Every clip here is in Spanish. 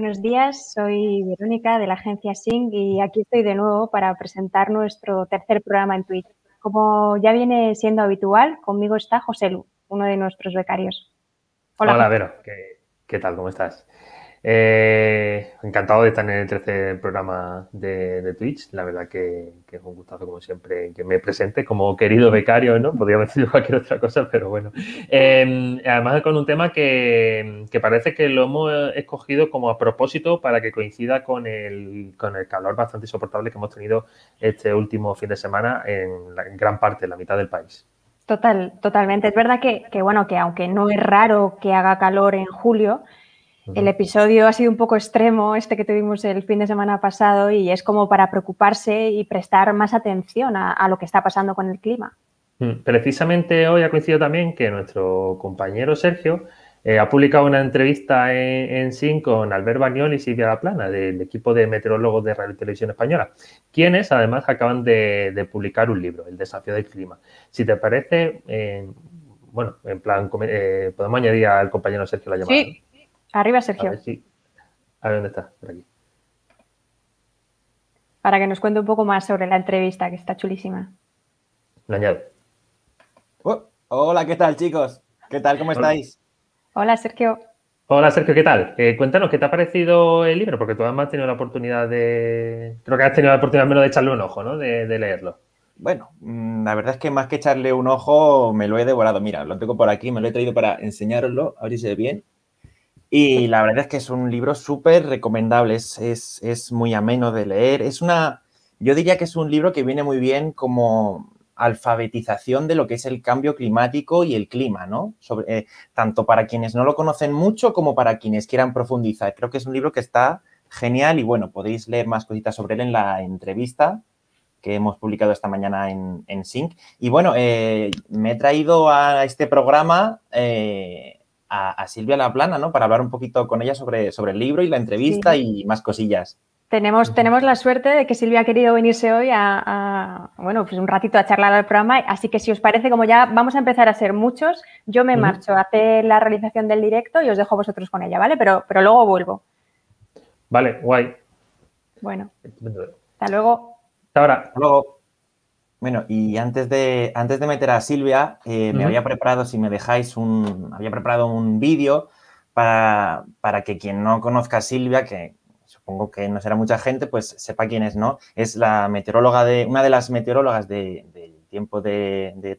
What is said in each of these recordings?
buenos días. Soy Verónica de la agencia Sing y aquí estoy de nuevo para presentar nuestro tercer programa en Twitch. Como ya viene siendo habitual, conmigo está José Lu, uno de nuestros becarios. Hola, Hola Vero. ¿Qué, ¿Qué, tal? ¿Cómo estás? Eh, encantado de estar en el tercer programa de, Twitch. La verdad que, es un gustazo, como siempre, que me presente como querido becario, ¿no? Podría haber sido cualquier otra cosa, pero bueno. Eh, además, con un tema que, parece que lo hemos escogido como a propósito para que coincida con el, con el calor bastante insoportable que hemos tenido este último fin de semana en, gran parte, en la mitad del país. Total, totalmente. Es verdad que, que, bueno, que aunque no es raro que haga calor en julio, el episodio ha sido un poco extremo, este que tuvimos el fin de semana pasado, y es como para preocuparse y prestar más atención a, lo que está pasando con el clima. Mm, precisamente hoy ha coincidido también que nuestro compañero Sergio eh, ha publicado una entrevista en, SIN con Albert Bagnol y Silvia Laplana, del equipo de meteorólogos de Radio y Televisión Española, quienes además acaban de, publicar un libro, El desafío del clima. Si te parece, eh, bueno, en plan, eh, podemos añadir al compañero Sergio la llamada. Sí. Arriba, Sergio. A ver, dónde está, por aquí. Para que nos cuente un poco más sobre la entrevista, que está chulísima. Lo añado. Oh, hola, ¿qué tal, chicos? ¿Qué tal? ¿Cómo estáis? Hola, Sergio. Hola, Sergio, ¿qué tal? Eh, cuéntanos, ¿qué te ha parecido el libro? Porque tú además has tenido la oportunidad de... Creo que has tenido la oportunidad menos de echarle un ojo, ¿no? De, de leerlo. Bueno, mm, la verdad es que más que echarle un ojo, me lo he devorado. Mira, lo tengo por aquí, me lo he traído para enseñaroslo, a ver si se ve bien. Y la verdad es que es un libro súper recomendable, es, muy ameno de leer. Es una, yo diría que es un libro que viene muy bien como alfabetización de lo que es el cambio climático y el clima, ¿no? Eh, tanto para quienes no lo conocen mucho como para quienes quieran profundizar. Creo que es un libro que está genial y bueno, podéis leer más cositas sobre él en la entrevista que hemos publicado esta mañana en, en Sync. Y bueno, eh, me he traído a este programa eh, a, Silvia Laplana, ¿no? Para hablar un poquito con ella sobre, sobre el libro y la entrevista y más cosillas. Tenemos, tenemos la suerte de que Silvia ha querido venirse hoy a, bueno, pues un ratito a charlar al programa, así que si os parece, como ya vamos a empezar a ser muchos, yo me marcho a hacer la realización del directo y os dejo vosotros con ella, ¿vale? Pero, pero luego vuelvo. Vale, guay. Bueno, hasta luego. Hasta ahora. Hasta luego. Bueno, y antes de, antes de meter a Silvia, eh, me había preparado, si me dejáis, un, había preparado un vídeo para, que quien no conozca a Silvia, que supongo que no será mucha gente, pues sepa quién es, ¿no? Es la meteoróloga de, una de las meteorólogas del tiempo de,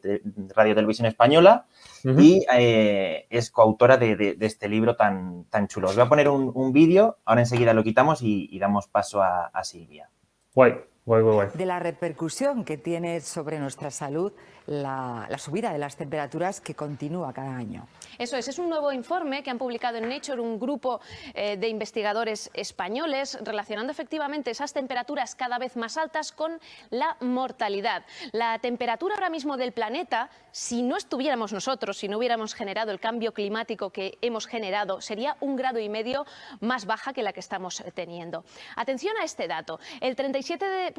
Radio Televisión Española y eh, es coautora de, este libro tan, tan chulo. Os voy a poner un, vídeo, ahora enseguida lo quitamos y, damos paso a, a Silvia. Guay de la repercusión que tiene sobre nuestra salud la, subida de las temperaturas que continúa cada año. Eso es, es un nuevo informe que han publicado en Nature un grupo eh, de investigadores españoles relacionando efectivamente esas temperaturas cada vez más altas con la mortalidad. La temperatura ahora mismo del planeta, si no estuviéramos nosotros, si no hubiéramos generado el cambio climático que hemos generado, sería un grado y medio más baja que la que estamos teniendo. Atención a este dato, el 37% de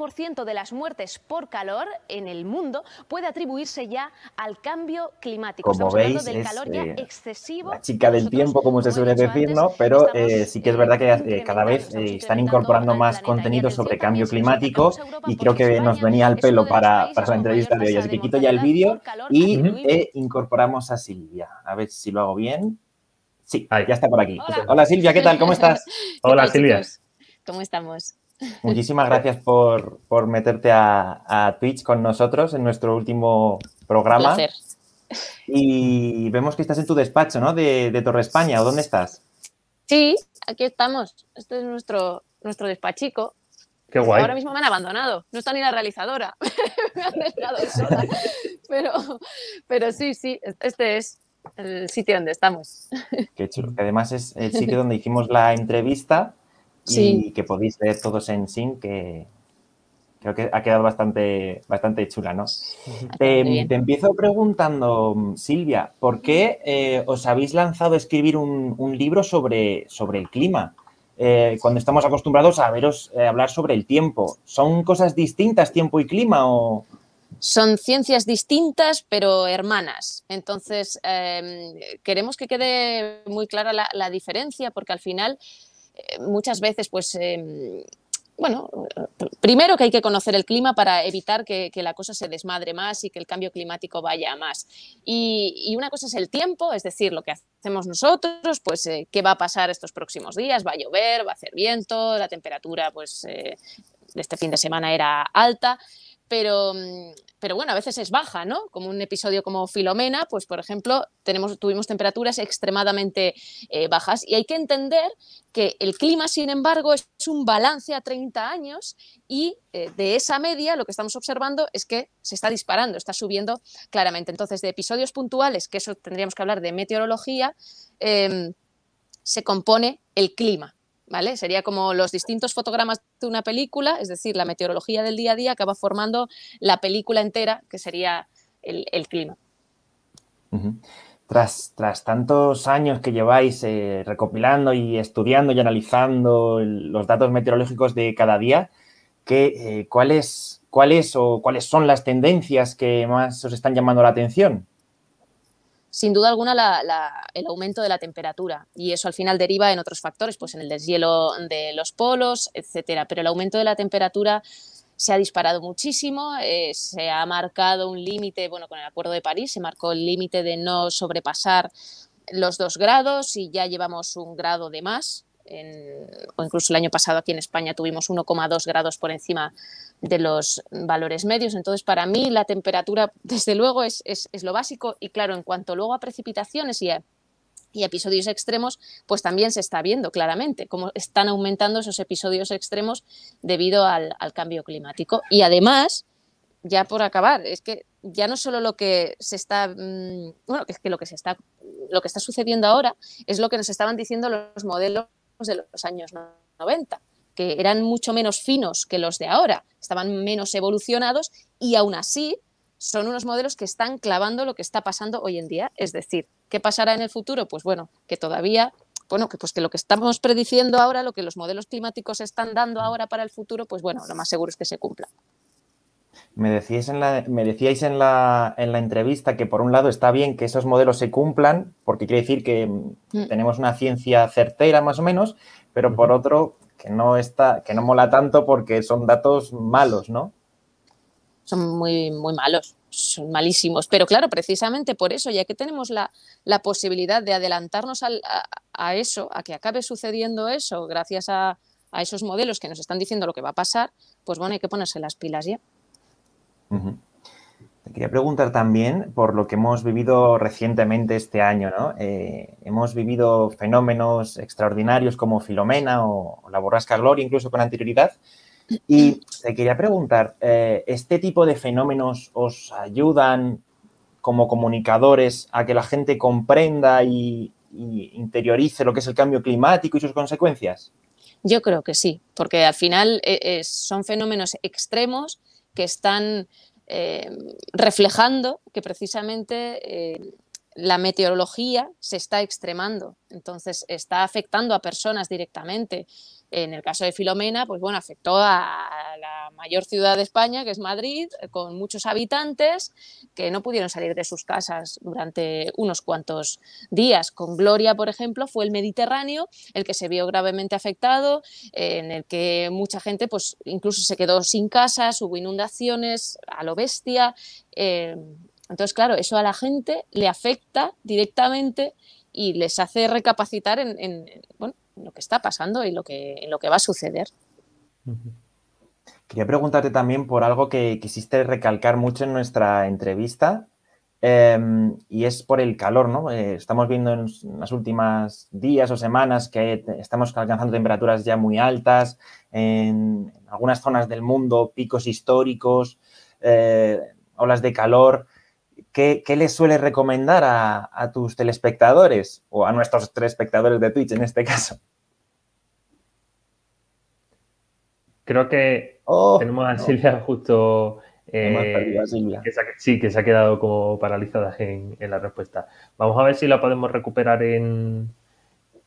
las muertes por calor en el mundo puede atribuirse ya al cambio climático. Como veis, del calor ya eh, excesivo. La chica del tiempo, como se suele decir, ¿no? Pero eh, sí que es verdad que eh, cada vez están incorporando más contenido sobre cambio climático y creo que nos venía al pelo para, para la entrevista de hoy. Así que quito ya el vídeo y incorporamos a Silvia. A ver si lo hago bien. Sí, ya está por aquí. Hola, Silvia, ¿qué tal? ¿Cómo estás? Hola Silvia. ¿Cómo estamos? Muchísimas gracias por, meterte a, Twitch con nosotros en nuestro último programa. Y vemos que estás en tu despacho, ¿no? De, Torre España, ¿o dónde estás? Sí, aquí estamos. Este es nuestro, nuestro despachico. Qué guay. Ahora mismo me han abandonado. No está ni la realizadora. me han dejado sola. Pero, pero sí, sí, este es el sitio donde estamos. Qué chulo. además es el sitio donde hicimos la entrevista y que podéis ver todos en Sync, que creo que ha quedado bastante, bastante chula, ¿no? Te, empiezo preguntando, Silvia, ¿por qué eh, os habéis lanzado a escribir un, libro sobre, sobre el clima? Eh, cuando estamos acostumbrados a veros eh, hablar sobre el tiempo. ¿Son cosas distintas, tiempo y clima? O... Son ciencias distintas, pero hermanas. Entonces, em, queremos que quede muy clara la, la diferencia, porque al final muchas veces pues em, bueno, primero que hay que conocer el clima para evitar que, la cosa se desmadre más y que el cambio climático vaya a más. Y, una cosa es el tiempo, es decir, lo que hacemos nosotros, pues eh, qué va a pasar estos próximos días, va a llover, va a hacer viento, la temperatura pues eh, este fin de semana era alta, pero mm, pero bueno, a veces es baja, ¿no? Como un episodio como Filomena, pues por ejemplo, tenemos, tuvimos temperaturas extremadamente eh, bajas y hay que entender que el clima, sin embargo, es un balance a 30 años y eh, de esa media lo que estamos observando es que se está disparando, está subiendo claramente. Entonces, de episodios puntuales, que eso tendríamos que hablar de meteorología, em, se compone el clima. ¿Vale? Sería como los distintos fotogramas de una película, es decir, la meteorología del día a día acaba formando la película entera, que sería el, clima. Tras, tras, tantos años que lleváis eh, recopilando y estudiando y analizando los datos meteorológicos de cada día, ¿qué, eh, ¿cuáles, ¿cuáles o cuáles son las tendencias que más os están llamando la atención? Sin duda alguna el aumento de la temperatura y eso al final deriva en otros factores, pues en el deshielo de los polos, etcétera. Pero el aumento de la temperatura se ha disparado muchísimo, eh, se ha marcado un límite, bueno, con el Acuerdo de París se marcó el límite de no sobrepasar los dos grados y ya llevamos un grado de más. o incluso el año pasado aquí en España tuvimos 1,2 grados por encima de los valores medios. Entonces, para mí la temperatura, desde luego, es, lo básico. Y claro, en cuanto luego a precipitaciones y a, episodios extremos, pues también se está viendo claramente cómo están aumentando esos episodios extremos debido al, cambio climático. Y además, ya por acabar, es que ya no solo lo que se está, mm, bueno, es que lo que se está, lo que está sucediendo ahora es lo que nos estaban diciendo los modelos de los años 90 que eran mucho menos finos que los de ahora, estaban menos evolucionados y aún así son unos modelos que están clavando lo que está pasando hoy en día. Es decir, ¿qué pasará en el futuro? Pues bueno, que todavía, bueno, que pues que lo que estamos prediciendo ahora, lo que los modelos climáticos están dando ahora para el futuro, pues bueno, lo más seguro es que se cumpla. Me decíais, en la, me decíais en, la, en la entrevista que por un lado está bien que esos modelos se cumplan, porque quiere decir que mm. tenemos una ciencia certera más o menos, pero por otro que no está, que no mola tanto porque son datos malos, ¿no? Son muy, muy malos, son malísimos. Pero claro, precisamente por eso, ya que tenemos la, posibilidad de adelantarnos a, eso, a que acabe sucediendo eso, gracias a, esos modelos que nos están diciendo lo que va a pasar, pues bueno, hay que ponerse las pilas ya. Quería preguntar también por lo que hemos vivido recientemente este año, ¿no? Eh, hemos vivido fenómenos extraordinarios como Filomena o, la borrasca Gloria, incluso con anterioridad. Y te quería preguntar, eh, ¿este tipo de fenómenos os ayudan como comunicadores a que la gente comprenda y, interiorice lo que es el cambio climático y sus consecuencias? Yo creo que sí, porque al final eh, son fenómenos extremos que están eh, reflejando que precisamente eh, la meteorología se está extremando, entonces está afectando a personas directamente en el caso de Filomena, pues bueno, afectó a la mayor ciudad de España, que es Madrid, con muchos habitantes que no pudieron salir de sus casas durante unos cuantos días. Con Gloria, por ejemplo, fue el Mediterráneo el que se vio gravemente afectado, en el que mucha gente, pues incluso se quedó sin casas, hubo inundaciones a lo bestia. Eh, entonces, claro, eso a la gente le afecta directamente y les hace recapacitar en, en bueno, lo que está pasando y lo que, lo que va a suceder. Quería preguntarte también por algo que quisiste recalcar mucho en nuestra entrevista em, y es por el calor, ¿no? Eh, estamos viendo en las últimas días o semanas que estamos alcanzando temperaturas ya muy altas, en algunas zonas del mundo, picos históricos, eh, olas de calor. ¿Qué, les suele recomendar a, tus telespectadores o a nuestros telespectadores de Twitch en este caso? Creo que oh, tenemos a Silvia justo. Eh, que sí, que se ha quedado como paralizada en, la respuesta. Vamos a ver si la podemos recuperar en,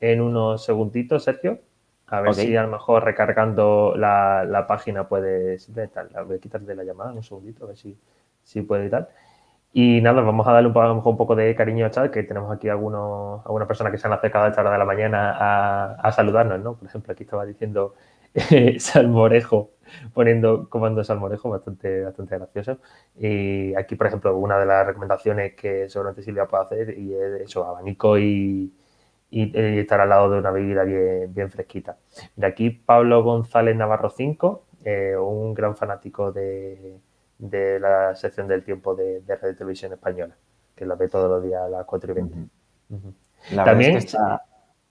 unos segunditos, Sergio. A ver si a lo mejor recargando la, página puedes. Voy a quitar de la llamada un segundito, a ver si, si puede y tal. Y nada, vamos a darle un poco, a de cariño al chat, que tenemos aquí algunos, algunas personas que se han acercado a esta hora de la mañana a, a saludarnos, ¿no? Por ejemplo, aquí estaba diciendo Salmorejo, poniendo comando Salmorejo, bastante, bastante gracioso. Y aquí, por ejemplo, una de las recomendaciones que seguramente Silvia puede hacer y es eso, abanico y, y, estar al lado de una bebida bien, bien fresquita. De aquí Pablo González Navarro 5, eh, un gran fanático de, de, la sección del tiempo de, de Red Televisión Española, que la ve todos los días a las 4 y 20. Uh -huh. También... Es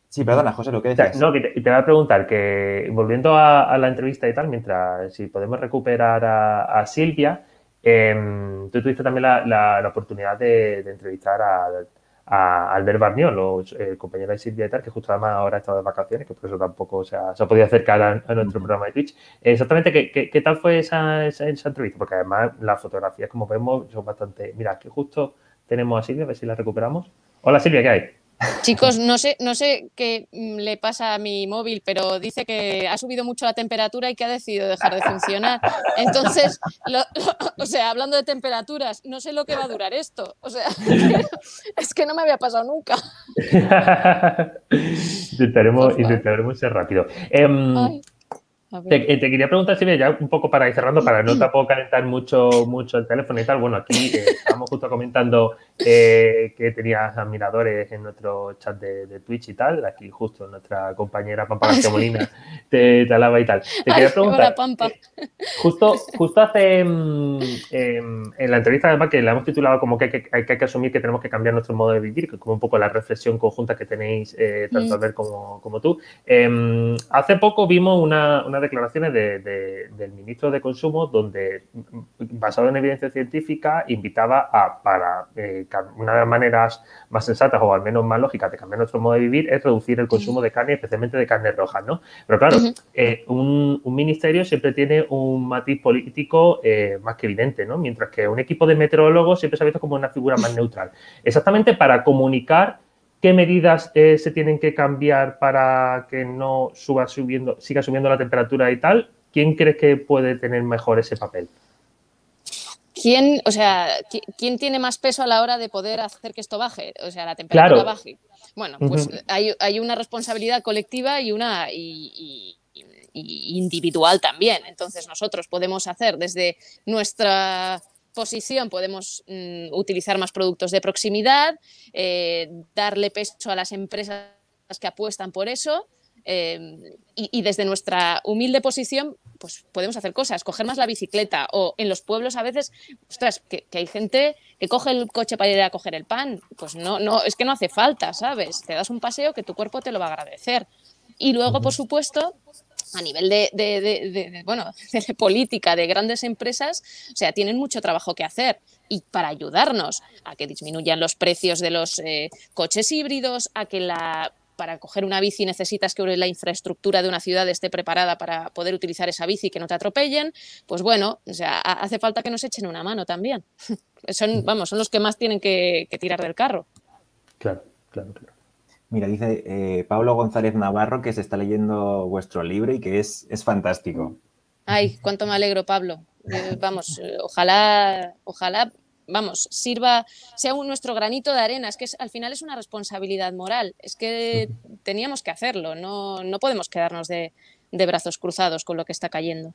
Sí, perdona, José, lo que decías. No, que te, te voy a preguntar que, volviendo a, a, la entrevista y tal, mientras, si podemos recuperar a, a Silvia, eh, tú tuviste también la, la, la oportunidad de, de entrevistar a, a Albert Barniol, el compañero de Silvia y tal, que justo además ahora ha estado de vacaciones, que por eso tampoco se ha, se ha podido acercar a, a nuestro programa de Twitch. Exactamente, ¿qué, qué, qué tal fue esa, esa, esa, entrevista? Porque además las fotografías, como vemos, son bastante... Mira, aquí justo tenemos a Silvia, a ver si la recuperamos. Hola Silvia, ¿qué hay? Chicos, no sé, no sé qué le pasa a mi móvil, pero dice que ha subido mucho la temperatura y que ha decidido dejar de funcionar. Entonces, lo, lo, o sea, hablando de temperaturas, no sé lo que va a durar esto. O sea, es que no me había pasado nunca. intentaremos, intentaremos ser rápido. Eh, te, te, quería preguntar, Silvia, ya un poco para ir cerrando, para no tampoco calentar mucho, mucho el teléfono y tal. Bueno, aquí eh, estábamos justo comentando eh, que tenías admiradores en nuestro chat de, de, Twitch y tal. Aquí justo nuestra compañera Pampa García Molina te, te, alaba y tal. Te quería preguntar, Pampa. Eh, justo, justo hace eh, en la entrevista además que la hemos titulado como que hay, que hay, que asumir que tenemos que cambiar nuestro modo de vivir, que como un poco la reflexión conjunta que tenéis eh, tanto mm. Albert como, como tú. Em, hace poco vimos una, una declaraciones de, de, del ministro de Consumo donde, basado en evidencia científica, invitaba a, para una de las maneras más sensatas o al menos más lógicas de cambiar nuestro modo de vivir es reducir el consumo de carne, especialmente de carnes rojas, ¿no? Pero claro, uh -huh. eh, un, un, ministerio siempre tiene un matiz político eh, más que evidente, ¿no? Mientras que un equipo de meteorólogos siempre se ha visto como una figura más neutral. Exactamente para comunicar ¿Qué medidas eh, se tienen que cambiar para que no suba subiendo, siga subiendo la temperatura y tal? ¿Quién crees que puede tener mejor ese papel? ¿Quién, o sea, ¿quién tiene más peso a la hora de poder hacer que esto baje? O sea, la temperatura claro. baje. Bueno, pues uh -huh. hay, hay, una responsabilidad colectiva y una y, y, y individual también. Entonces, nosotros podemos hacer desde nuestra posición podemos mm, utilizar más productos de proximidad, eh, darle peso a las empresas que apuestan por eso. Eh, y, y, desde nuestra humilde posición, pues podemos hacer cosas, coger más la bicicleta o en los pueblos a veces, ostras, que, que, hay gente que coge el coche para ir a coger el pan, pues no, no, es que no hace falta, ¿sabes? Te das un paseo que tu cuerpo te lo va a agradecer. Y luego, por supuesto, a nivel de, de, de, de bueno, de política de grandes empresas, o sea, tienen mucho trabajo que hacer y para ayudarnos a que disminuyan los precios de los eh, coches híbridos, a que la para coger una bici necesitas que la infraestructura de una ciudad esté preparada para poder utilizar esa bici y que no te atropellen, pues bueno, o sea, hace falta que nos echen una mano también. Son, vamos, son los que más tienen que, que tirar del carro. Claro, claro, claro. Mira, dice eh, Pablo González Navarro que se está leyendo vuestro libro y que es, es fantástico. Ay, cuánto me alegro, Pablo. Eh, vamos, eh, ojalá, ojalá, vamos, sirva, sea un, nuestro granito de arena. Es que es, al final es una responsabilidad moral. Es que teníamos que hacerlo. No, no podemos quedarnos de, de, brazos cruzados con lo que está cayendo.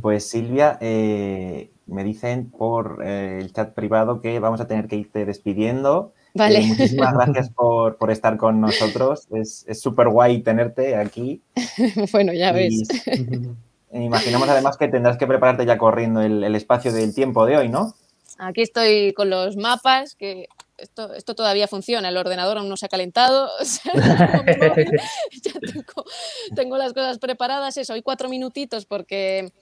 Pues Silvia, eh, me dicen por el chat privado que vamos a tener que irte despidiendo. Vale. Eh, muchísimas gracias por, por, estar con nosotros. Es súper guay tenerte aquí. bueno, ya ves. imaginamos además que tendrás que prepararte ya corriendo el, el, espacio del tiempo de hoy, ¿no? Aquí estoy con los mapas, que esto, esto todavía funciona, el ordenador aún no se ha calentado. O sea, ya tengo, tengo, las cosas preparadas, eso, hoy cuatro minutitos porque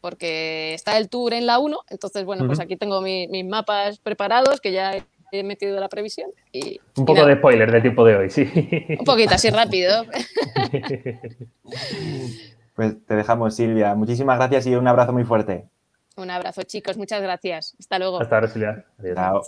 porque está el tour en la 1, entonces, bueno, uh -huh. pues aquí tengo mi, mis mapas preparados, que ya he metido la previsión. Y, un poco de spoiler del tiempo de hoy, sí. Un poquito, así rápido. pues te dejamos, Silvia. Muchísimas gracias y un abrazo muy fuerte. Un abrazo, chicos. Muchas gracias. Hasta luego. Hasta ahora, Silvia. Adiós. Chao.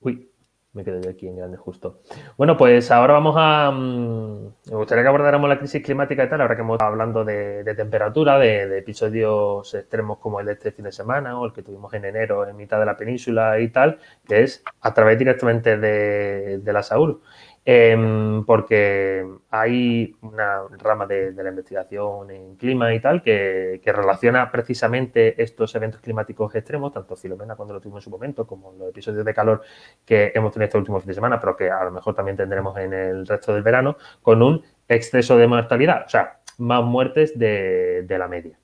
Uy. Me quedo yo aquí en grande justo. Bueno, pues ahora vamos a... Mm, me gustaría que abordáramos la crisis climática y tal, ahora que hemos estado hablando de, temperatura, de, episodios extremos como el de este fin de semana o el que tuvimos en enero en mitad de la península y tal, que es a través directamente de, de la SAUR. Em, porque hay una rama de, la investigación en clima y tal que, relaciona precisamente estos eventos climáticos extremos, tanto Filomena cuando lo tuvimos en su momento, como los episodios de calor que hemos tenido este último fin de semana, pero que a lo mejor también tendremos en el resto del verano, con un exceso de mortalidad, o sea, más muertes de, la media.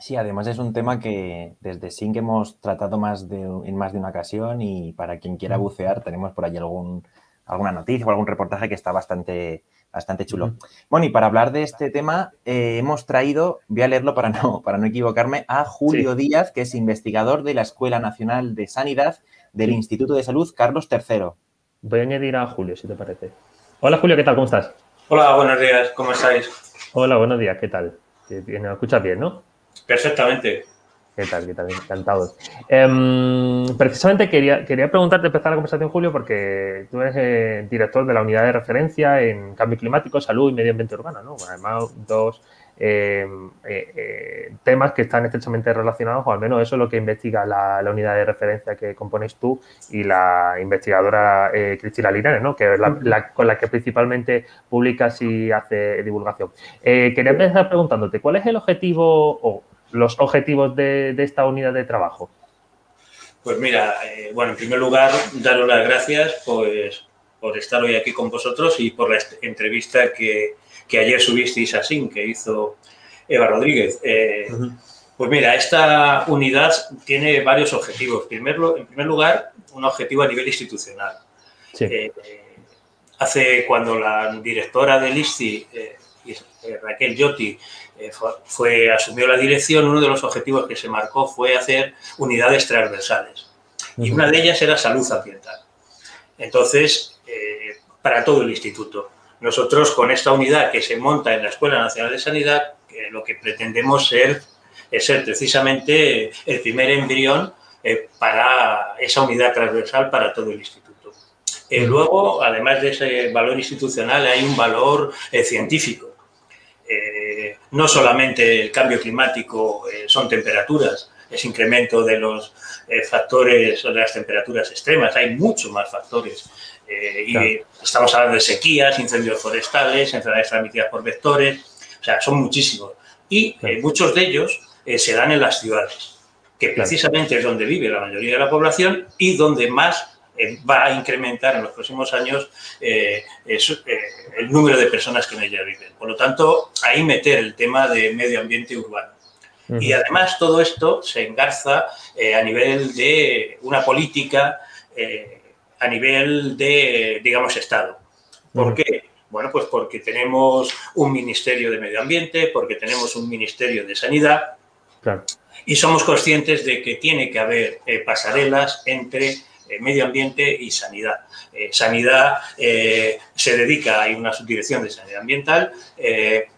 Sí, además es un tema que desde SINC hemos tratado más de, en más de una ocasión y para quien quiera bucear tenemos por ahí algún alguna noticia o algún reportaje que está bastante, bastante chulo. Bueno, y para hablar de este tema, eh, hemos traído, voy a leerlo para no, para no equivocarme, a Julio Díaz, que es investigador de la Escuela Nacional de Sanidad del Instituto de Salud Carlos III. Voy a añadir a Julio, si te parece. Hola Julio, ¿qué tal? ¿Cómo estás? Hola, buenos días, ¿cómo estáis? Hola, buenos días, ¿qué tal? ¿Me escuchas bien, no? Perfectamente. ¿Qué tal? ¿Qué tal? Encantados. Em, precisamente quería, quería preguntarte, empezar la conversación, Julio, porque tú eres eh, director de la unidad de referencia en cambio climático, salud y medio ambiente urbano, ¿no? Además, dos em, eh, eh, temas que están estrechamente relacionados, o al menos eso es lo que investiga la, unidad de referencia que compones tú y la investigadora Cristina Linares, ¿no? Que la, con la que principalmente publicas y hace divulgación. quería empezar preguntándote, ¿cuál es el objetivo o los objetivos de, esta unidad de trabajo? Pues mira, eh, bueno, en primer lugar, daros las gracias pues, por estar hoy aquí con vosotros y por la entrevista que, ayer subisteis a SIN, que hizo Eva Rodríguez. Eh, pues mira, esta unidad tiene varios objetivos. Primero, en primer lugar, un objetivo a nivel institucional. Eh, hace cuando la directora del ISTI, Raquel Yotti, eh, fue, asumió la dirección, uno de los objetivos que se marcó fue hacer unidades transversales. Y una de ellas era salud ambiental. Entonces, eh, para todo el instituto. Nosotros con esta unidad que se monta en la Escuela Nacional de Sanidad, lo que pretendemos ser, es ser precisamente el primer embrión eh, para esa unidad transversal para todo el instituto. luego, además de ese valor institucional, hay un valor científico no solamente el cambio climático eh, son temperaturas, es incremento de los eh, factores de las temperaturas extremas, hay muchos más factores. Eh, y estamos hablando de sequías, incendios forestales, enfermedades transmitidas por vectores, o sea, son muchísimos. Y muchos de ellos se dan en las ciudades, que precisamente es donde vive la mayoría de la población y donde más va a incrementar en los próximos años eh, eh, el número de personas que en ella viven. Por lo tanto, ahí meter el tema de medio ambiente urbano. Y además todo esto se engarza eh, a nivel de una política, a nivel de, digamos, Estado. ¿Por qué? Bueno, pues porque tenemos un Ministerio de Medio Ambiente, porque tenemos un Ministerio de Sanidad y somos conscientes de que tiene que haber pasarelas entre eh, medio ambiente y sanidad. Eh, sanidad eh, se dedica, hay una subdirección de sanidad ambiental,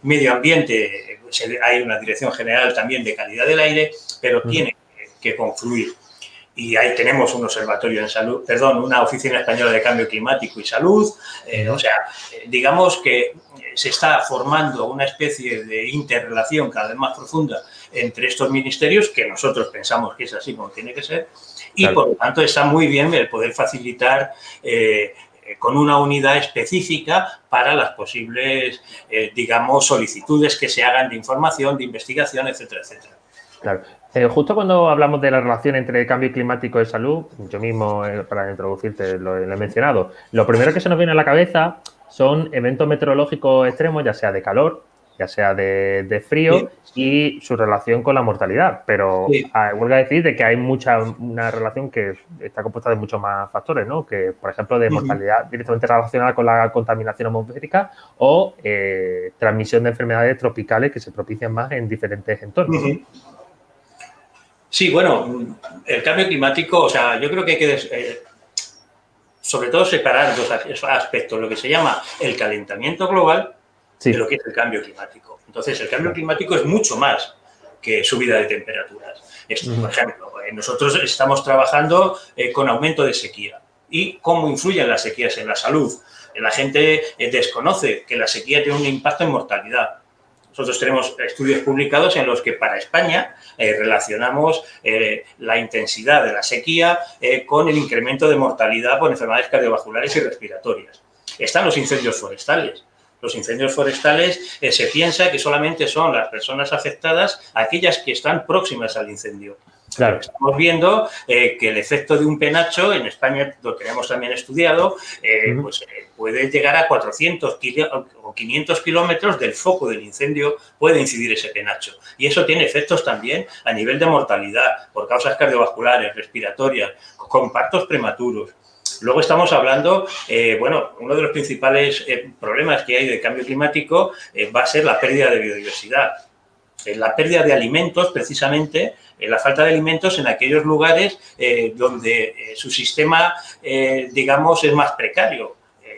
medio ambiente, hay una dirección general también de calidad del aire, pero tiene que confluir. Y ahí tenemos un observatorio en salud, perdón, una oficina española de cambio climático y salud. o sea, digamos que se está formando una especie de interrelación cada vez más profunda entre estos ministerios, que nosotros pensamos que es así como tiene que ser, y por lo tanto está muy bien el poder facilitar eh, con una unidad específica para las posibles, eh, digamos, solicitudes que se hagan de información, de investigación, etcétera, etcétera. Claro. Eh, justo cuando hablamos de la relación entre cambio climático y salud, yo mismo, para introducirte, lo, he mencionado, lo primero que se nos viene a la cabeza son eventos meteorológicos extremos, ya sea de calor, ya sea de, frío y su relación con la mortalidad. Pero ah, vuelvo a decir de que hay mucha una relación que está compuesta de muchos más factores, ¿no? Que, por ejemplo, de mortalidad directamente relacionada con la contaminación atmosférica o eh, transmisión de enfermedades tropicales que se propician más en diferentes entornos. Sí, bueno, el cambio climático, o sea, yo creo que hay que eh, sobre todo separar dos aspectos, lo que se llama el calentamiento global de lo que es el cambio climático. Entonces, el cambio climático es mucho más que subida de temperaturas. Esto, por ejemplo, eh, nosotros estamos trabajando eh, con aumento de sequía. y cómo influyen las sequías en la salud. La gente eh, desconoce que la sequía tiene un impacto en mortalidad. Nosotros tenemos estudios publicados en los que para España eh, relacionamos eh, la intensidad de la sequía con el incremento de mortalidad por enfermedades cardiovasculares y respiratorias. Están los incendios forestales. Los incendios forestales se piensa que solamente son las personas afectadas aquellas que están próximas al incendio. Estamos viendo eh, que el efecto de un penacho, en España lo tenemos también estudiado, eh, pues, eh, puede llegar a 400 o 500 kilómetros del foco del incendio, puede incidir ese penacho. Y eso tiene efectos también a nivel de mortalidad por causas cardiovasculares, respiratorias, con partos prematuros. Luego estamos hablando, bueno, uno de los principales problemas que hay de cambio climático va a ser la pérdida de biodiversidad. la pérdida de alimentos, precisamente, la falta de alimentos en aquellos lugares eh, donde eh, su sistema, eh, digamos, es más precario.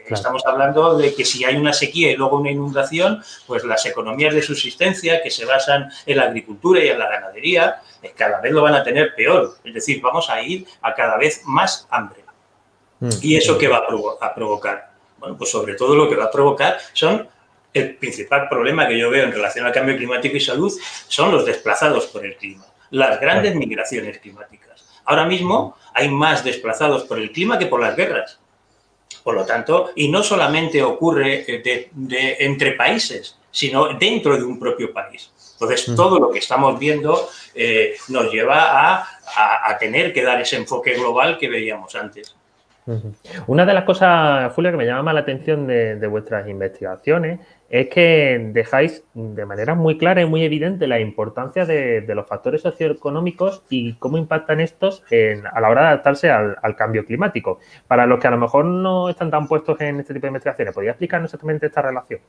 Estamos hablando de que si hay una sequía y luego una inundación, pues las economías de subsistencia que se basan en la agricultura y en la ganadería, cada vez lo van a tener peor. Es decir, vamos a ir a cada vez más hambre. Mm. ¿Y eso qué va a, provocar? Bueno, pues sobre todo lo que va a provocar son el principal problema que yo veo en relación al cambio climático y salud son los desplazados por el clima las grandes migraciones climáticas. Ahora mismo hay más desplazados por el clima que por las guerras. Por lo tanto, y no solamente ocurre eh, entre países, sino dentro de un propio país. Entonces, todo lo que estamos viendo eh, nos lleva a, tener que dar ese enfoque global que veíamos antes. Una de las cosas, Julia, que me llama la atención de vuestras investigaciones es que dejáis de manera muy clara y muy evidente la importancia de, los factores socioeconómicos y cómo impactan estos a la hora de adaptarse al, cambio climático. Para los que a lo mejor no están tan puestos en este tipo de investigaciones, ¿podría explicarnos exactamente esta relación?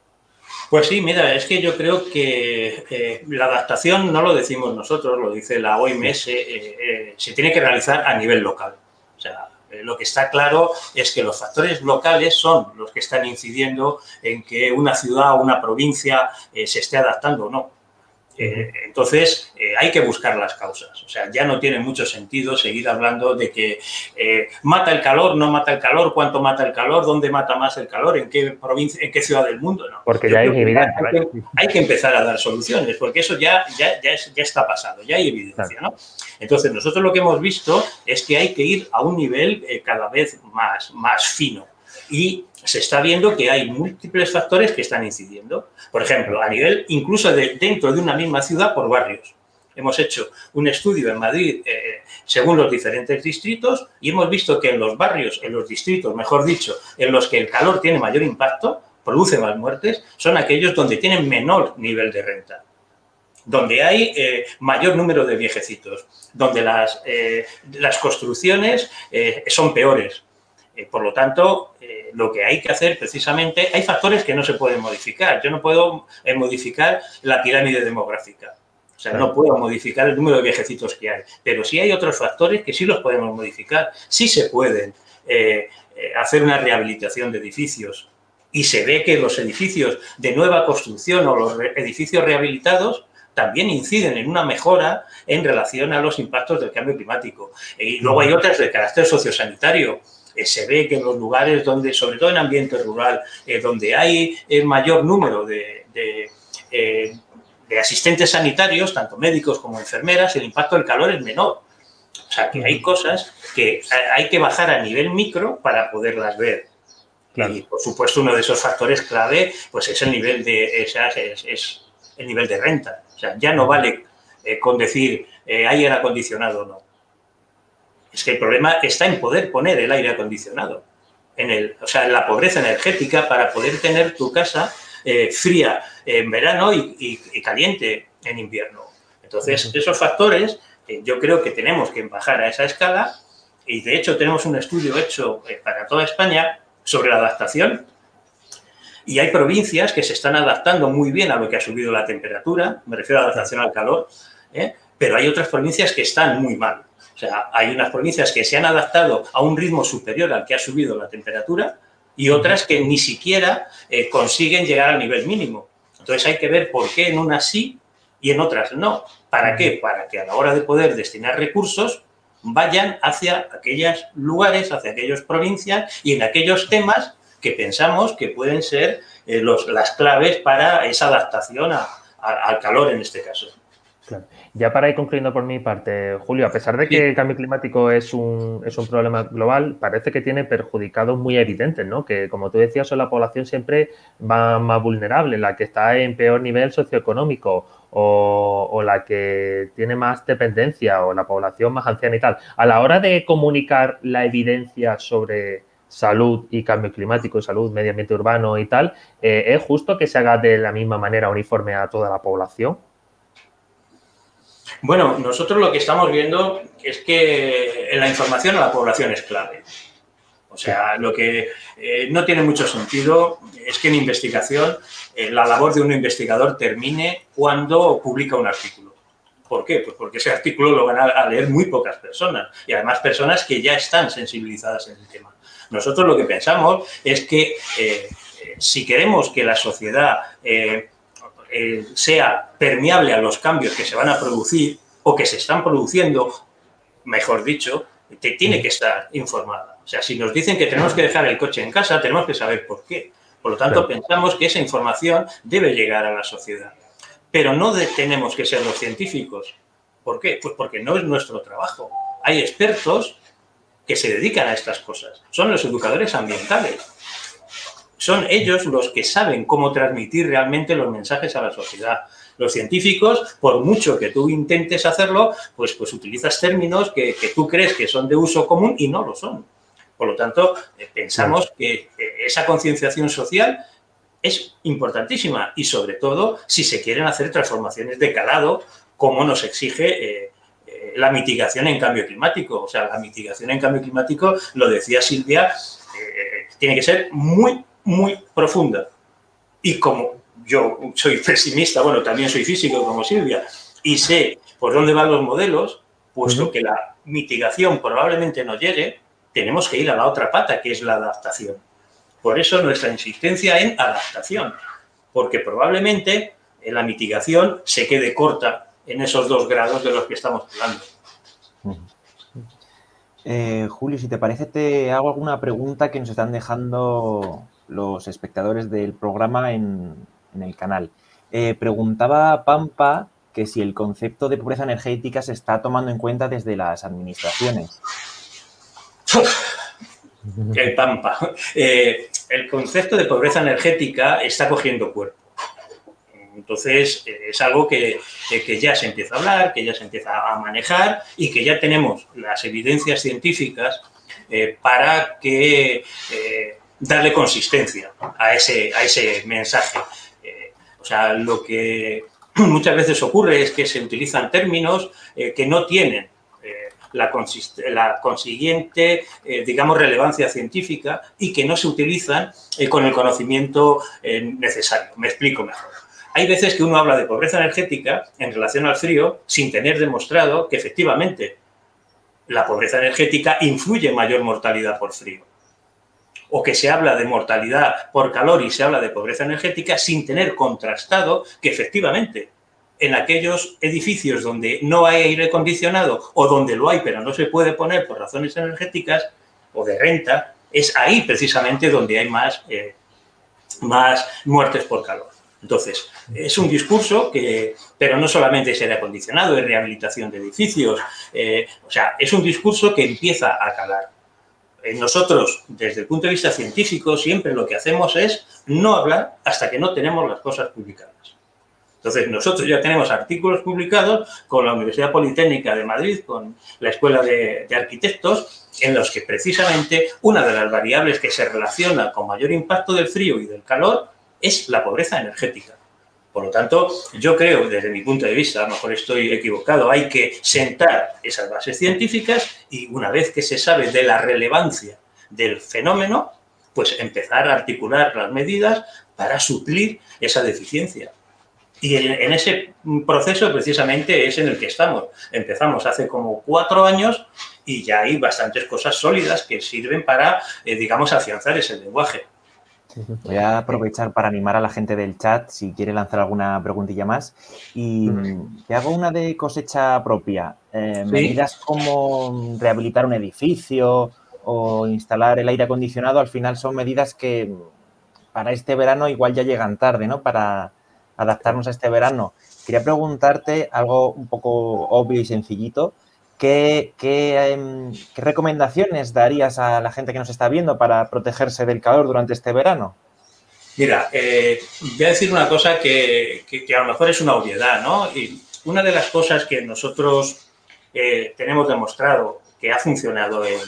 Pues sí, mira, es que yo creo que eh, la adaptación no lo decimos nosotros, lo dice la OMS, eh, eh, se tiene que realizar a nivel local. O sea, eh, lo que está claro es que los factores locales son los que están incidiendo en que una ciudad o una provincia eh, se esté adaptando o no. Eh, entonces, hay que buscar las causas. O sea, ya no tiene mucho sentido seguir hablando de que mata el calor, no mata el calor, cuánto mata el calor, dónde mata más el calor, en qué provincia, en qué ciudad del mundo. No. Porque ya hay evidencia. Hay, que, empezar a dar soluciones, porque eso ya, ya, ya, ya está pasado, ya hay evidencia, ¿no? Entonces, nosotros lo que hemos visto es que hay que ir a un nivel eh, cada vez más, más fino. Y se está viendo que hay múltiples factores que están incidiendo. Por ejemplo, a nivel incluso de, dentro de una misma ciudad por barrios. Hemos hecho un estudio en Madrid eh, según los diferentes distritos y hemos visto que en los barrios, en los distritos, mejor dicho, en los que el calor tiene mayor impacto, produce más muertes, son aquellos donde tienen menor nivel de renta donde hay eh, mayor número de viejecitos, donde las, eh, construcciones eh, son peores. Por lo tanto, lo que hay que hacer precisamente, hay factores que no se pueden modificar. Yo no puedo modificar la pirámide demográfica. O sea, no puedo modificar el número de viejecitos que hay. Pero sí hay otros factores que sí los podemos modificar. Sí se pueden hacer una rehabilitación de edificios. Y se ve que los edificios de nueva construcción o los edificios rehabilitados también inciden en una mejora en relación a los impactos del cambio climático. Y luego hay otras de carácter sociosanitario. Eh, se ve que en los lugares donde, sobre todo en ambiente rural, eh, donde hay el mayor número de, eh, de, asistentes sanitarios, tanto médicos como enfermeras, el impacto del calor es menor. O sea, que hay cosas que hay que bajar a nivel micro para poderlas ver. Y, por supuesto, uno de esos factores clave pues es el nivel de, es, es el nivel de renta. O sea, ya no vale eh, con decir eh, aire acondicionado o no. Es que el problema está en poder poner el aire acondicionado. En el, o sea, en la pobreza energética para poder tener tu casa eh, fría en verano y, caliente en invierno. Entonces, esos factores yo creo que tenemos que bajar a esa escala y de hecho tenemos un estudio hecho para toda España sobre la adaptación y hay provincias que se están adaptando muy bien a lo que ha subido la temperatura, me refiero a la adaptación al calor, ¿eh? pero hay otras provincias que están muy mal. O sea, hay unas provincias que se han adaptado a un ritmo superior al que ha subido la temperatura y otras que ni siquiera eh, consiguen llegar al nivel mínimo. Entonces hay que ver por qué en unas sí y en otras no. ¿Para qué? Para que a la hora de poder destinar recursos vayan hacia aquellos lugares, hacia aquellas provincias y en aquellos temas que pensamos que pueden ser eh, las claves para esa adaptación al calor en este caso. Ya para ir concluyendo por mi parte, Julio, a pesar de que el cambio climático es un, es un problema global, parece que tiene perjudicados muy evidentes, ¿no? Que, como tú decías, son la población siempre va más vulnerable, la que está en peor nivel socioeconómico o, o, la que tiene más dependencia o la población más anciana y tal. A la hora de comunicar la evidencia sobre salud y cambio climático, salud, medio ambiente urbano y tal, eh, ¿es justo que se haga de la misma manera uniforme a toda la población? Bueno, nosotros lo que estamos viendo es que la información a la población es clave. O sea, lo que eh, no tiene mucho sentido es que en investigación eh, la labor de un investigador termine cuando publica un artículo. ¿Por qué? Pues porque ese artículo lo van a, leer muy pocas personas y además personas que ya están sensibilizadas en el tema. Nosotros lo que pensamos es que eh, si queremos que la sociedad eh, sea permeable a los cambios que se van a producir o que se están produciendo, mejor dicho, te tiene que estar informada. O sea, si nos dicen que tenemos que dejar el coche en casa, tenemos que saber por qué. Por lo tanto, pensamos que esa información debe llegar a la sociedad. Pero no tenemos que ser los científicos. ¿Por qué? Pues porque no es nuestro trabajo. Hay expertos que se dedican a estas cosas. Son los educadores ambientales son ellos los que saben cómo transmitir realmente los mensajes a la sociedad. Los científicos, por mucho que tú intentes hacerlo, pues, pues utilizas términos que, tú crees que son de uso común y no lo son. Por lo tanto, eh, pensamos que eh, esa concienciación social es importantísima y sobre todo si se quieren hacer transformaciones de calado como nos exige eh, la mitigación en cambio climático. O sea, la mitigación en cambio climático, lo decía Silvia, tiene que ser muy, muy profunda. Y como yo soy pesimista, bueno, también soy físico como Silvia, y sé por dónde van los modelos, puesto que la mitigación probablemente no llegue, tenemos que ir a la otra pata, que es la adaptación. Por eso nuestra insistencia en adaptación, porque probablemente en la mitigación se quede corta en esos dos grados de los que estamos hablando. Eh, Julio, si te parece, te hago alguna pregunta que nos están dejando los espectadores del programa en, el canal. Eh, preguntaba Pampa que si el concepto de pobreza energética se está tomando en cuenta desde las administraciones. El Pampa. Eh, el concepto de pobreza energética está cogiendo cuerpo. Entonces, eh, es algo que, que, ya se empieza a hablar, que ya se empieza a manejar y que ya tenemos las evidencias científicas para que darle consistencia a ese, a ese mensaje. Eh, o sea, lo que muchas veces ocurre es que se utilizan términos eh, que no tienen eh, la, la, consiguiente, digamos, relevancia científica y que no se utilizan con el conocimiento necesario. Me explico mejor. Hay veces que uno habla de pobreza energética en relación al frío sin tener demostrado que efectivamente la pobreza energética influye en mayor mortalidad por frío o que se habla de mortalidad por calor y se habla de pobreza energética sin tener contrastado que efectivamente en aquellos edificios donde no hay aire acondicionado o donde lo hay pero no se puede poner por razones energéticas o de renta, es ahí precisamente donde hay más, eh, más muertes por calor. Entonces, es un discurso que, pero no solamente es aire acondicionado, es rehabilitación de edificios, eh, o sea, es un discurso que empieza a calar. Nosotros, desde el punto de vista científico, siempre lo que hacemos es no hablar hasta que no tenemos las cosas publicadas. Entonces, nosotros ya tenemos artículos publicados con la Universidad Politécnica de Madrid, con la Escuela de, de, Arquitectos, en los que precisamente una de las variables que se relaciona con mayor impacto del frío y del calor es la pobreza energética. Por lo tanto, yo creo, desde mi punto de vista, a lo mejor estoy equivocado, hay que sentar esas bases científicas y una vez que se sabe de la relevancia del fenómeno, pues empezar a articular las medidas para suplir esa deficiencia. Y en, ese proceso precisamente es en el que estamos. Empezamos hace como cuatro años y ya hay bastantes cosas sólidas que sirven para, eh, digamos, afianzar ese lenguaje. Voy a aprovechar para animar a la gente del chat si quiere lanzar alguna preguntilla más. Y te hago una de cosecha propia. Eh, medidas como rehabilitar un edificio o instalar el aire acondicionado, al final son medidas que para este verano igual ya llegan tarde, ¿no? Para adaptarnos a este verano. Quería preguntarte algo un poco obvio y sencillito. ¿Qué, em, qué, recomendaciones darías a la gente que nos está viendo para protegerse del calor durante este verano? Mira, eh, voy a decir una cosa que, a lo mejor es una obviedad, ¿no? Y una de las cosas que nosotros eh, tenemos demostrado que ha funcionado en,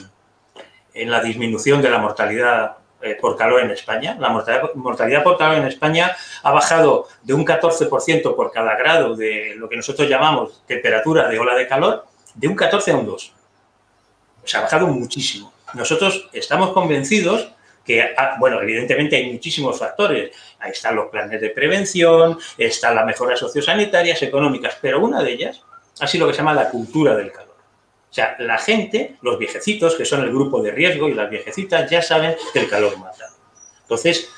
en la disminución de la mortalidad eh, por calor en España. La mortalidad, por calor en España ha bajado de un 14% por cada grado de lo que nosotros llamamos temperatura de ola de calor, de un 14 a un 2. O sea, ha bajado muchísimo. Nosotros estamos convencidos que, ah, bueno, evidentemente hay muchísimos factores. Ahí están los planes de prevención, están las mejoras sociosanitarias, económicas, pero una de ellas ha sido lo que se llama la cultura del calor. O sea, la gente, los viejecitos, que son el grupo de riesgo y las viejecitas, ya saben que el calor mata. Entonces,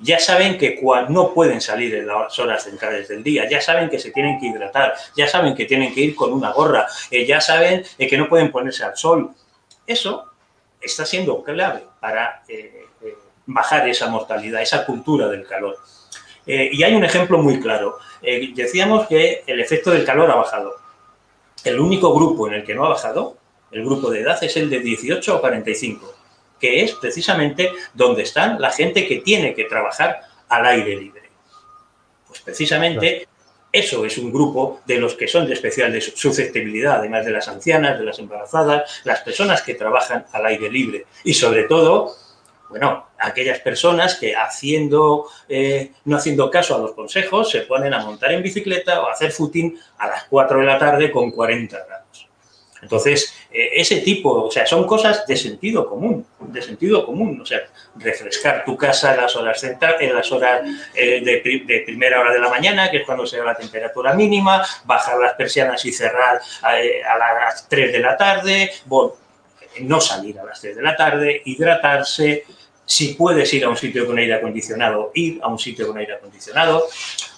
ya saben que no pueden salir en las horas centrales del día, ya saben que se tienen que hidratar, ya saben que tienen que ir con una gorra, eh, ya saben eh, que no pueden ponerse al sol. Eso está siendo clave para bajar esa mortalidad, esa cultura del calor. y hay un ejemplo muy claro. decíamos que el efecto del calor ha bajado. El único grupo en el que no ha bajado, el grupo de edad, es el de 18 o 45, que es precisamente donde están la gente que tiene que trabajar al aire libre. Pues precisamente eso es un grupo de los que son de especial susceptibilidad, además de las ancianas, de las embarazadas, las personas que trabajan al aire libre y sobre todo bueno, aquellas personas que haciendo, eh, no haciendo caso a los consejos se ponen a montar en bicicleta o a hacer footing a las 4 de la tarde con 40 grados. Entonces, eh, ese tipo, o sea, son cosas de sentido común, de sentido común, o sea, refrescar tu casa en las horas centrales, en las horas eh, de, primera hora de la mañana, que es cuando se la temperatura mínima, bajar las persianas y cerrar a, a las 3 de la tarde, no salir a las 3 de la tarde, hidratarse, si puedes ir a un sitio con aire acondicionado, ir a un sitio con aire acondicionado.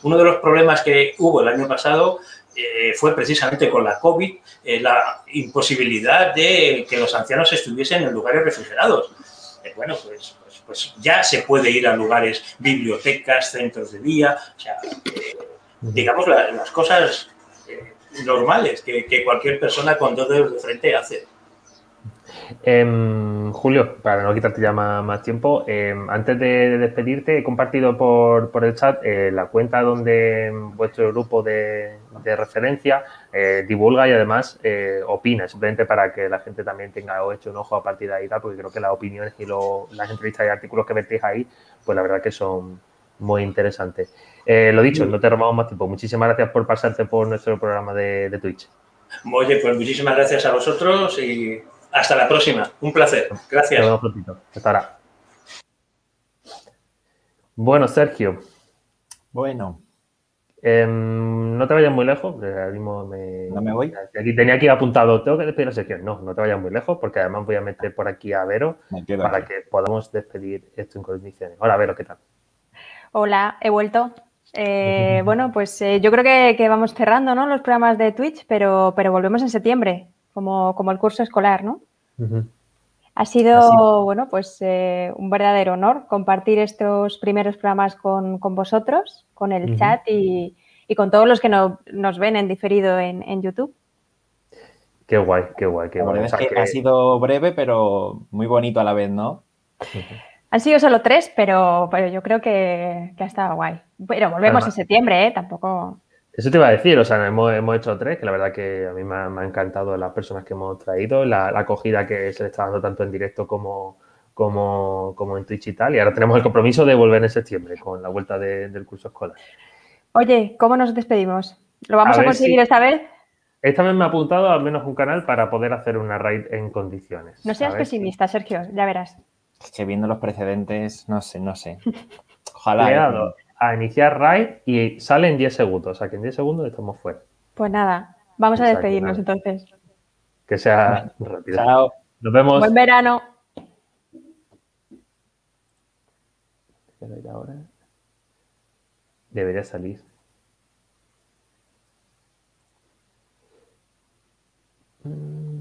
Uno de los problemas que hubo el año pasado eh, fue precisamente con la COVID, eh, la imposibilidad de que los ancianos estuviesen en lugares refrigerados. Eh, bueno, pues, pues, pues, ya se puede ir a lugares, bibliotecas, centros de día, digamos las cosas normales que, que cualquier persona con dos dedos de frente hace. Em, Julio, para no quitarte ya más, tiempo, em, antes de, despedirte, he compartido por, el chat eh, la cuenta donde vuestro grupo de, referencia eh, divulga y además eh, opina, simplemente para que la gente también tenga hecho un ojo a partir de ahí, porque creo que las opiniones y las entrevistas y artículos que metéis ahí, pues la verdad que son muy interesantes. lo dicho, no te robamos más tiempo. Muchísimas gracias por pasarte por nuestro programa de Twitch. Oye, pues muchísimas gracias a vosotros y hasta la próxima. Un placer. Gracias. Hasta ahora. Bueno, Sergio. Bueno. Em, no te vayas muy lejos. no me voy. Aquí tenía aquí apuntado, tengo que despedir a Sergio. No, no te vayas muy lejos porque además voy a meter por aquí a Vero para que podamos despedir esto en condiciones. Hola, Vero, ¿qué tal? Hola, he vuelto. Eh, bueno, pues eh, yo creo que, vamos cerrando ¿no? los programas de Twitch, pero, pero volvemos en septiembre como, el curso escolar, ¿no? Ha sido, bueno, pues eh, un verdadero honor compartir estos primeros programas con, vosotros, con el chat y, con todos los que nos ven en diferido en, YouTube. Qué guay, qué guay, qué guay. Ha sido breve, pero muy bonito a la vez, ¿no? Han sido solo tres, pero, pero yo creo que, ha estado guay. Pero volvemos en septiembre, ¿eh? Tampoco... Eso te iba a decir, o sea, hemos, hecho tres, que la verdad que a mí me ha, encantado las personas que hemos traído, la, acogida que se le está dando tanto en directo como, como, como, en Twitch y tal. Y ahora tenemos el compromiso de volver en septiembre con la vuelta del curso escolar. Oye, ¿cómo nos despedimos? ¿Lo vamos a, conseguir esta vez? Esta vez me ha apuntado al menos un canal para poder hacer una raid en condiciones. No seas pesimista, Sergio, ya verás. Es que viendo los precedentes, no sé, no sé. Ojalá a iniciar RAID y sale en 10 segundos. O sea que en 10 segundos estamos fuera. Pues nada, vamos a despedirnos entonces. Que sea rápido. Chao. Nos vemos. Buen verano. ahora. Debería salir. Mm.